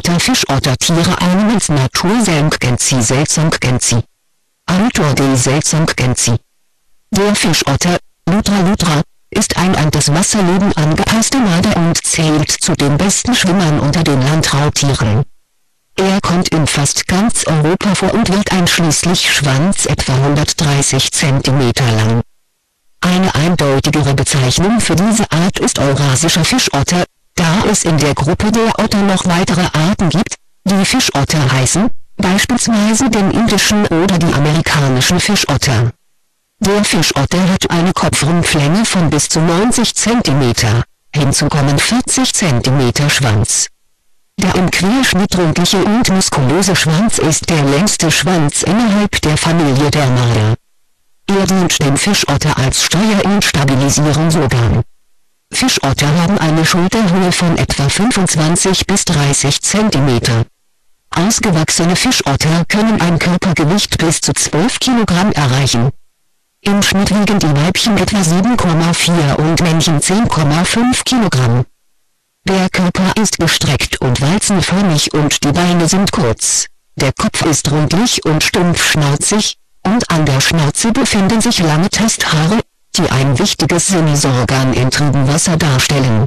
Vaterfischottertiere Animals Naturselmgenzi Selzonggenzi. Autor D. Selzonggenzi. Der Fischotter, Lutra lutra, ist ein an das Wasserleben angepasster Marder und zählt zu den besten Schwimmern unter den Landraubtieren. Er kommt in fast ganz Europa vor und wird einschließlich Schwanz etwa 130 cm lang. Eine eindeutigere Bezeichnung für diese Art ist Eurasischer Fischotter, da es in der Gruppe der Otter noch weitere Fischotter heißen, beispielsweise den indischen oder die amerikanischen Fischotter. Der Fischotter hat eine Kopfrumpflänge von bis zu 90 cm, hinzu kommen 40 cm Schwanz. Der im Querschnitt rundliche und muskulöse Schwanz ist der längste Schwanz innerhalb der Familie der Marder. Er dient dem Fischotter als Steuer- und Stabilisierungsorgan. Fischotter haben eine Schulterhöhe von etwa 25 bis 30 cm. Ausgewachsene Fischotter können ein Körpergewicht bis zu 12 kg erreichen. Im Schnitt wiegen die Weibchen etwa 7,4 und Männchen 10,5 kg. Der Körper ist gestreckt und walzenförmig und die Beine sind kurz. Der Kopf ist rundlich und stumpfschnauzig, und an der Schnauze befinden sich lange Testhaare, die ein wichtiges Sinnesorgan in trübem Wasser darstellen